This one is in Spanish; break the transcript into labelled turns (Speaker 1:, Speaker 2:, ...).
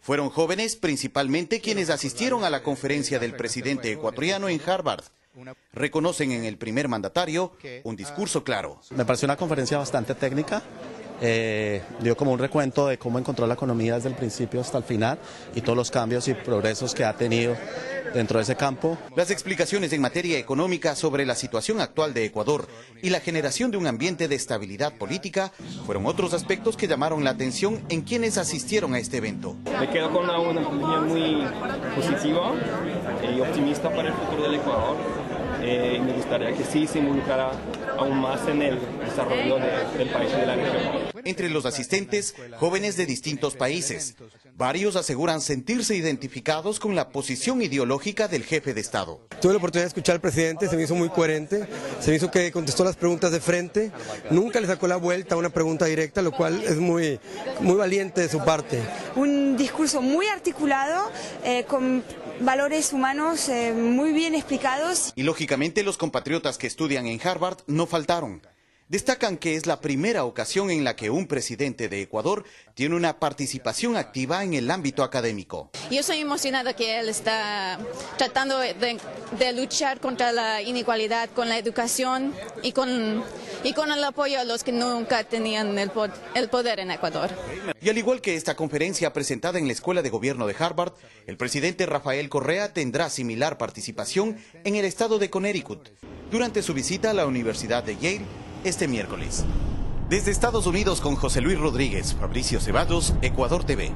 Speaker 1: Fueron jóvenes principalmente quienes asistieron a la conferencia del presidente ecuatoriano en Harvard. Reconocen en el primer mandatario un discurso claro.
Speaker 2: Me pareció una conferencia bastante técnica, eh, dio como un recuento de cómo encontró la economía desde el principio hasta el final y todos los cambios y progresos que ha tenido dentro de ese campo.
Speaker 1: Las explicaciones en materia económica sobre la situación actual de Ecuador y la generación de un ambiente de estabilidad política fueron otros aspectos que llamaron la atención en quienes asistieron a este evento.
Speaker 3: Me quedo con una, una opinión muy positiva y optimista para el futuro del Ecuador. Eh, me gustaría que sí se involucrara aún más en el desarrollo de, del país y de la región.
Speaker 1: Entre los asistentes, jóvenes de distintos países. Varios aseguran sentirse identificados con la posición ideológica del jefe de Estado.
Speaker 4: Tuve la oportunidad de escuchar al presidente, se me hizo muy coherente, se me hizo que contestó las preguntas de frente, nunca le sacó la vuelta a una pregunta directa, lo cual es muy, muy valiente de su parte.
Speaker 5: Un discurso muy articulado, eh, con valores humanos eh, muy bien explicados.
Speaker 1: Y lógicamente los compatriotas que estudian en Harvard no faltaron. Destacan que es la primera ocasión en la que un presidente de Ecuador tiene una participación activa en el ámbito académico.
Speaker 6: Yo soy emocionada que él está tratando de, de luchar contra la inequalidad con la educación y con, y con el apoyo a los que nunca tenían el, el poder en Ecuador.
Speaker 1: Y al igual que esta conferencia presentada en la Escuela de Gobierno de Harvard, el presidente Rafael Correa tendrá similar participación en el estado de Connecticut durante su visita a la Universidad de Yale este miércoles. Desde Estados Unidos con José Luis Rodríguez, Fabricio Ceballos, Ecuador TV.